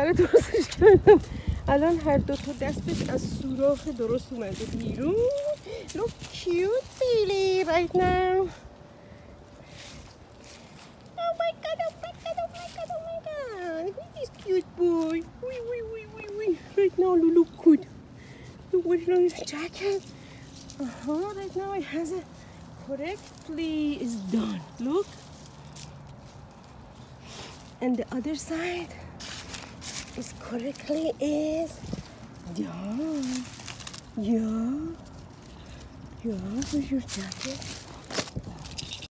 برای درستش کردم الان هر دو تا دستش از سوراخ درست اومده بیرون Look cute Billy right now Oh my god, oh my god, oh my god, oh my god He's cute boy Wee, wee, wee, wee, wee Right now Lulu good Look what's on his jacket Uh-huh, right now it has it correctly is done Look and the other side is correctly is yeah yeah yeah where's your jacket